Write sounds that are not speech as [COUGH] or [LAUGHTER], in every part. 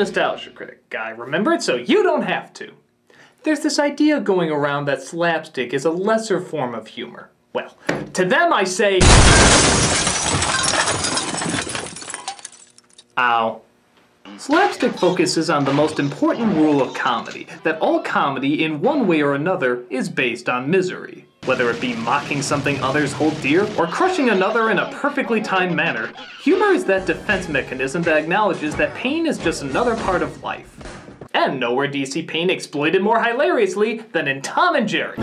nostalgia critic guy, remember it so you don't have to. There's this idea going around that slapstick is a lesser form of humor. Well, to them I say. Ow. Slapstick focuses on the most important rule of comedy that all comedy, in one way or another, is based on misery. Whether it be mocking something others hold dear or crushing another in a perfectly timed manner, humor is that defense mechanism that acknowledges that pain is just another part of life. And nowhere do you see pain exploited more hilariously than in Tom and Jerry.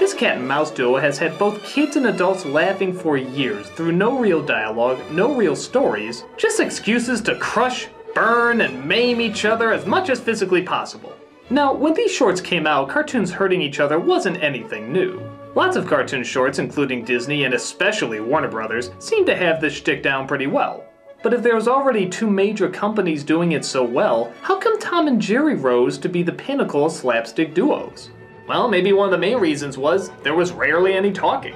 This cat and mouse duo has had both kids and adults laughing for years through no real dialogue, no real stories, just excuses to crush, burn, and maim each other as much as physically possible. Now, when these shorts came out, cartoons hurting each other wasn't anything new. Lots of cartoon shorts, including Disney and especially Warner Brothers, seem to have this shtick down pretty well. But if there was already two major companies doing it so well, how come Tom and Jerry rose to be the pinnacle of slapstick duos? Well, maybe one of the main reasons was there was rarely any talking.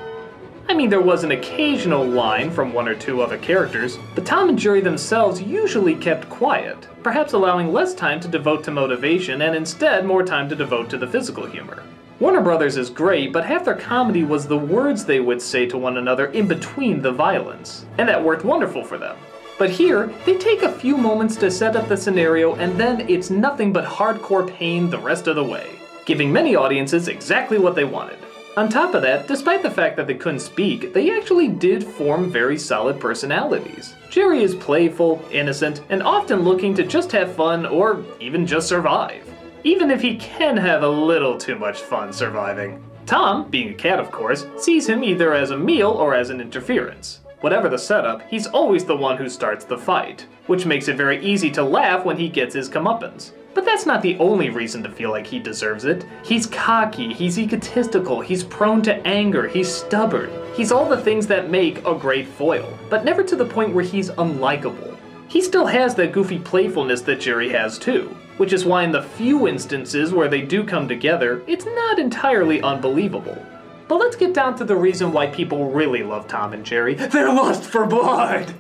I mean, there was an occasional line from one or two other characters, but Tom and Jerry themselves usually kept quiet, perhaps allowing less time to devote to motivation and instead more time to devote to the physical humor. Warner Brothers is great, but half their comedy was the words they would say to one another in between the violence, and that worked wonderful for them. But here, they take a few moments to set up the scenario and then it's nothing but hardcore pain the rest of the way, giving many audiences exactly what they wanted. On top of that, despite the fact that they couldn't speak, they actually did form very solid personalities. Jerry is playful, innocent, and often looking to just have fun or even just survive. Even if he can have a little too much fun surviving. Tom, being a cat of course, sees him either as a meal or as an interference. Whatever the setup, he's always the one who starts the fight, which makes it very easy to laugh when he gets his comeuppance. But that's not the only reason to feel like he deserves it. He's cocky, he's egotistical, he's prone to anger, he's stubborn. He's all the things that make a great foil, but never to the point where he's unlikable. He still has that goofy playfulness that Jerry has too, which is why in the few instances where they do come together, it's not entirely unbelievable. But let's get down to the reason why people really love Tom and Jerry. Their lust for blood!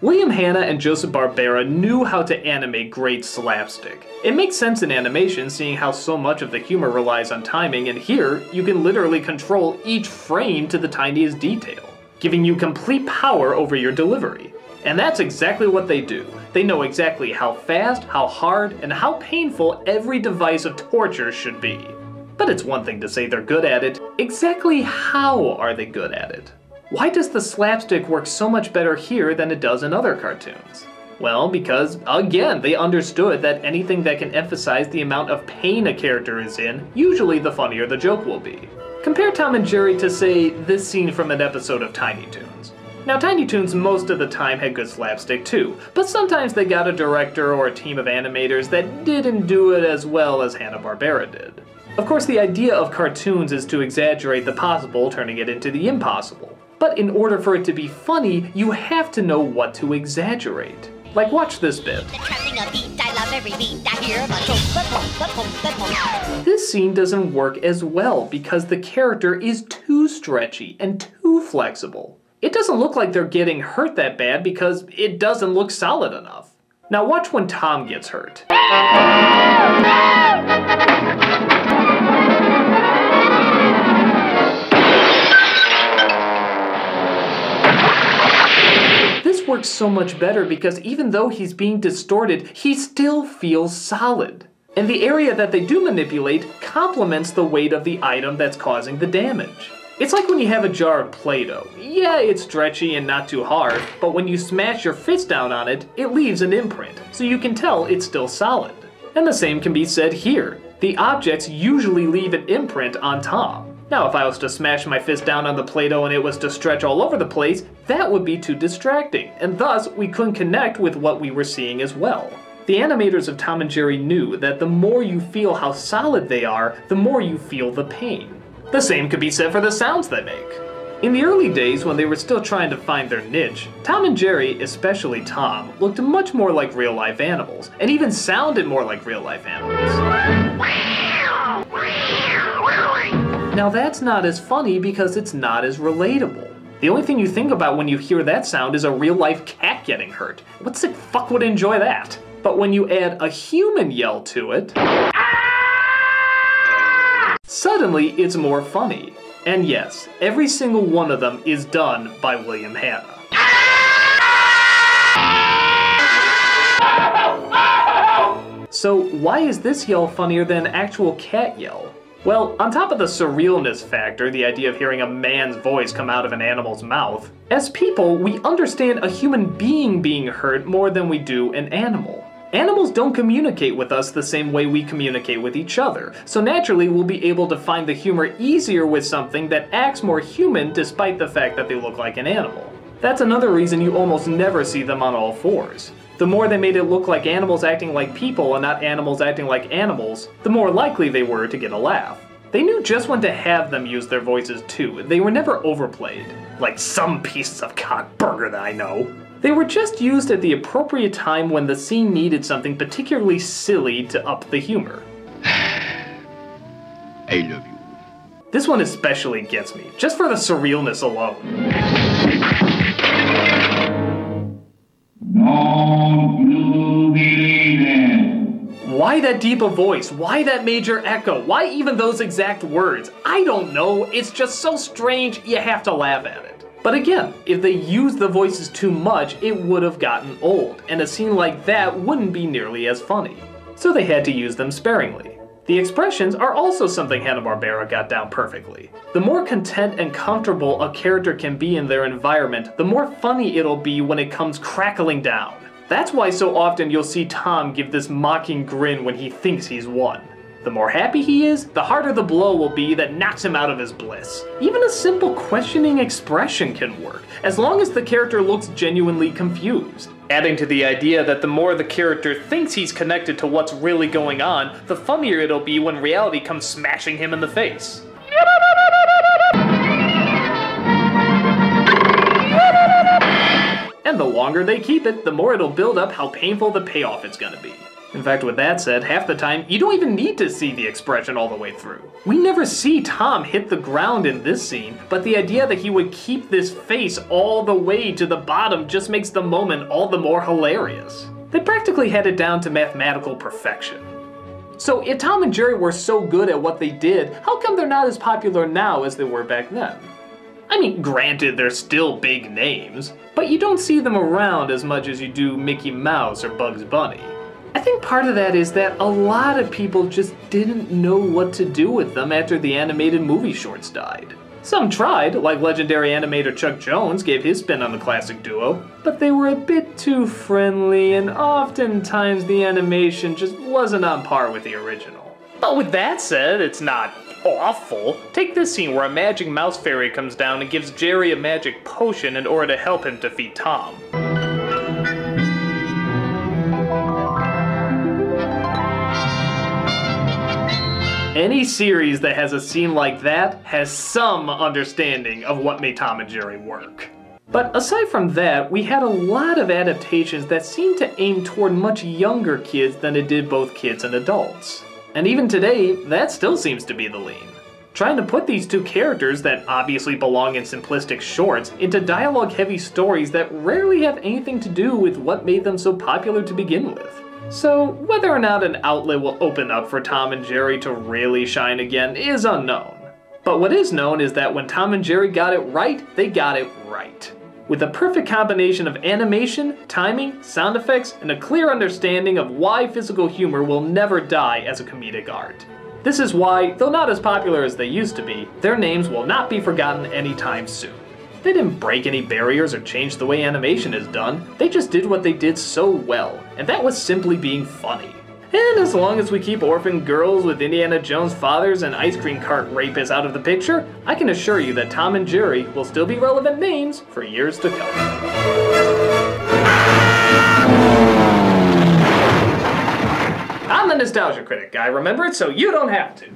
William Hanna and Joseph Barbera knew how to animate great slapstick. It makes sense in animation seeing how so much of the humor relies on timing and here you can literally control each frame to the tiniest detail, giving you complete power over your delivery. And that's exactly what they do. They know exactly how fast, how hard, and how painful every device of torture should be. But it's one thing to say they're good at it. Exactly how are they good at it? Why does the slapstick work so much better here than it does in other cartoons? Well, because, again, they understood that anything that can emphasize the amount of pain a character is in, usually the funnier the joke will be. Compare Tom and Jerry to, say, this scene from an episode of Tiny Toons. Now, Tiny Toons most of the time had good slapstick too, but sometimes they got a director or a team of animators that didn't do it as well as Hanna-Barbera did. Of course, the idea of cartoons is to exaggerate the possible, turning it into the impossible. But in order for it to be funny, you have to know what to exaggerate. Like, watch this bit. This scene doesn't work as well because the character is too stretchy and too flexible. It doesn't look like they're getting hurt that bad because it doesn't look solid enough. Now watch when Tom gets hurt. Works so much better because even though he's being distorted, he still feels solid. And the area that they do manipulate complements the weight of the item that's causing the damage. It's like when you have a jar of Play-Doh. Yeah, it's stretchy and not too hard, but when you smash your fist down on it, it leaves an imprint, so you can tell it's still solid. And the same can be said here. The objects usually leave an imprint on Tom. Now, if I was to smash my fist down on the Play-Doh and it was to stretch all over the place, that would be too distracting, and thus we couldn't connect with what we were seeing as well. The animators of Tom and Jerry knew that the more you feel how solid they are, the more you feel the pain. The same could be said for the sounds they make. In the early days when they were still trying to find their niche, Tom and Jerry, especially Tom, looked much more like real life animals, and even sounded more like real life animals. Now that's not as funny because it's not as relatable. The only thing you think about when you hear that sound is a real life cat getting hurt. What sick fuck would enjoy that? But when you add a human yell to it, suddenly it's more funny. And yes, every single one of them is done by William Hanna. So why is this yell funnier than actual cat yell? Well, on top of the surrealness factor, the idea of hearing a man's voice come out of an animal's mouth, as people, we understand a human being being hurt more than we do an animal. Animals don't communicate with us the same way we communicate with each other, so naturally we'll be able to find the humor easier with something that acts more human despite the fact that they look like an animal. That's another reason you almost never see them on all fours. The more they made it look like animals acting like people and not animals acting like animals, the more likely they were to get a laugh. They knew just when to have them use their voices too. They were never overplayed, like some pieces of cock burger that I know. They were just used at the appropriate time when the scene needed something particularly silly to up the humor. [SIGHS] I love you. This one especially gets me, just for the surrealness alone. Why that deep a voice? Why that major echo? Why even those exact words? I don't know. It's just so strange, you have to laugh at it. But again, if they used the voices too much, it would have gotten old, and a scene like that wouldn't be nearly as funny. So they had to use them sparingly. The expressions are also something Hanna-Barbera got down perfectly. The more content and comfortable a character can be in their environment, the more funny it'll be when it comes crackling down. That's why so often you'll see Tom give this mocking grin when he thinks he's won. The more happy he is, the harder the blow will be that knocks him out of his bliss. Even a simple questioning expression can work, as long as the character looks genuinely confused. Adding to the idea that the more the character thinks he's connected to what's really going on, the funnier it'll be when reality comes smashing him in the face. And the longer they keep it, the more it'll build up how painful the payoff is gonna be. In fact, with that said, half the time, you don't even need to see the expression all the way through. We never see Tom hit the ground in this scene, but the idea that he would keep this face all the way to the bottom just makes the moment all the more hilarious. They practically had it down to mathematical perfection. So if Tom and Jerry were so good at what they did, how come they're not as popular now as they were back then? I mean, granted, they're still big names, but you don't see them around as much as you do Mickey Mouse or Bugs Bunny. I think part of that is that a lot of people just didn't know what to do with them after the animated movie shorts died. Some tried, like legendary animator Chuck Jones gave his spin on the classic duo, but they were a bit too friendly and oftentimes the animation just wasn't on par with the original. But with that said, it's not awful. Take this scene where a magic mouse fairy comes down and gives Jerry a magic potion in order to help him defeat Tom. Any series that has a scene like that has some understanding of what made Tom and Jerry work. But aside from that, we had a lot of adaptations that seemed to aim toward much younger kids than it did both kids and adults. And even today, that still seems to be the lean. Trying to put these two characters that obviously belong in simplistic shorts into dialogue heavy stories that rarely have anything to do with what made them so popular to begin with. So, whether or not an outlet will open up for Tom and Jerry to really shine again is unknown. But what is known is that when Tom and Jerry got it right, they got it right. With a perfect combination of animation, timing, sound effects, and a clear understanding of why physical humor will never die as a comedic art. This is why, though not as popular as they used to be, their names will not be forgotten anytime soon. They didn't break any barriers or change the way animation is done, they just did what they did so well, and that was simply being funny. And as long as we keep orphan girls with Indiana Jones fathers and ice cream cart rapists out of the picture, I can assure you that Tom and Jerry will still be relevant names for years to come. I'm the Nostalgia Critic I remember it so you don't have to.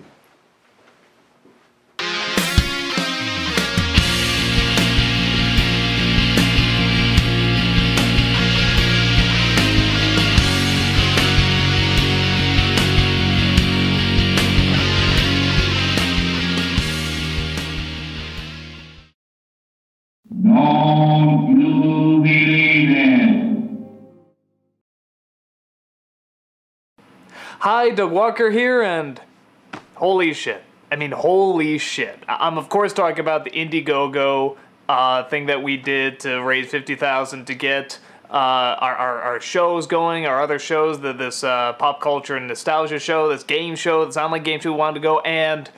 Hi, Doug Walker here, and holy shit. I mean, holy shit. I'm, of course, talking about the Indiegogo uh, thing that we did to raise 50000 to get uh, our, our, our shows going, our other shows, the, this uh, pop culture and nostalgia show, this game show, this online game show we wanted to go, and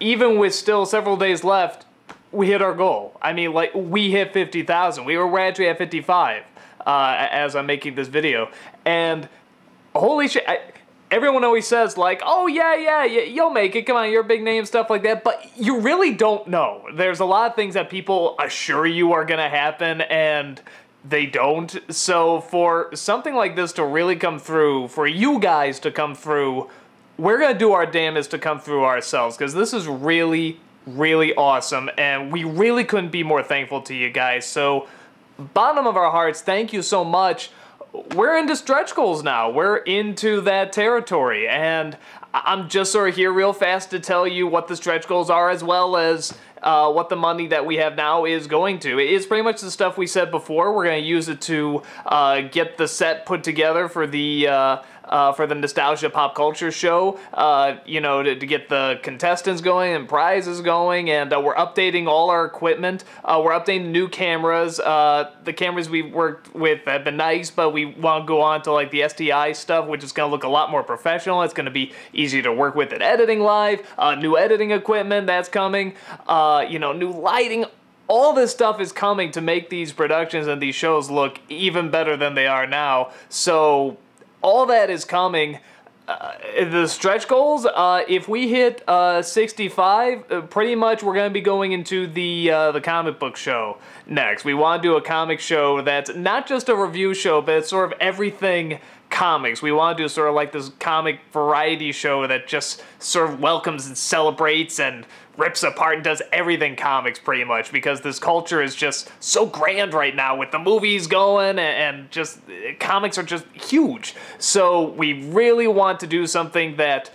even with still several days left, we hit our goal. I mean, like, we hit 50,000. We were we're actually at 55 uh, as I'm making this video. And holy shit, I, everyone always says, like, oh, yeah, yeah, yeah, you'll make it. Come on, you're a big name, stuff like that. But you really don't know. There's a lot of things that people assure you are to happen, and they don't. So for something like this to really come through, for you guys to come through, we're to do our damnedest to come through ourselves because this is really, really awesome. And we really couldn't be more thankful to you guys. So, bottom of our hearts, thank you so much. We're into stretch goals now. We're into that territory. And I'm just sort of here real fast to tell you what the stretch goals are as well as uh, what the money that we have now is going to. It is pretty much the stuff we said before. We're going to use it to uh, get the set put together for the uh, uh, for the nostalgia pop culture show. Uh, you know, to, to get the contestants going and prizes going, and uh, we're updating all our equipment. We're updating new cameras. The cameras we've worked with have been nice, but we want to go on to like the STI stuff, which is going to look a lot more professional. It's going to be easier to work with at editing live. New editing equipment that's coming. Uh, you know, new lighting all this stuff is coming to make these productions and these shows look even better than they are now. So all that is coming. Uh, the stretch goals, uh, if we hit uh, 65, uh, pretty much we're going to be going into the uh, the comic book show next. We want to do a comic show that's not just a review show, but it's sort of everything comics. We want to do sort of like this comic variety show that just sort of welcomes and celebrates and rips apart and does everything comics pretty much because this culture is just so grand right now with the movies going and, just comics are just huge. So we really want to do something that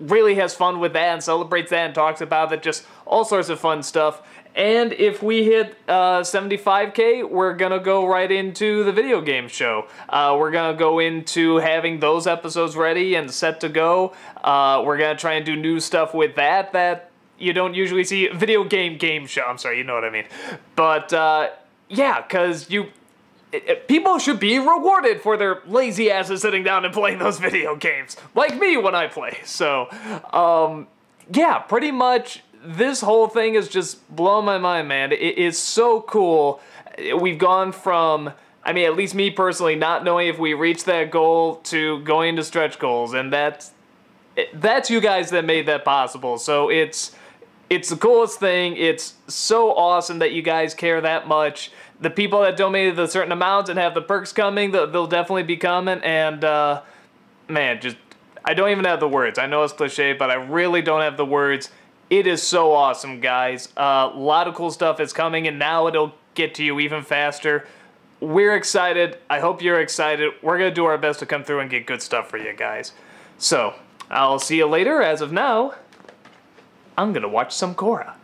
really has fun with that and celebrates that and talks about it, just all sorts of fun stuff. And if we hit uh, 75k, we're gonna go right into the video game show. Uh, we're gonna go into having those episodes ready and set to go. Uh, we're gonna try and do new stuff with that that you don't usually see. Video game game show. I'm sorry, you know what I mean. But uh, yeah, cause you it- it- people should be rewarded for their lazy asses sitting down and playing those video games, like me when I play. So, um, yeah, pretty much this whole thing is just blowing my mind, man. It is so cool. We've gone from, I mean, at least me personally, not knowing if we reached that goal to going to stretch goals, and that's that's you guys that made that possible. So it's it's the coolest thing. It's so awesome that you guys care that much. The people that donated a certain amount and have the perks coming, they'll, definitely be coming. And uh, man, just I don't even have the words. I know it's cliche, but I really don't have the words. It is so awesome, guys. Uh, a lot of cool stuff is coming, and now it'll get to you even faster. We're excited. I hope you're excited. We're gonna do our best to come through and get good stuff for you guys. So I'll see you later. As of now, I'm gonna watch some Korra.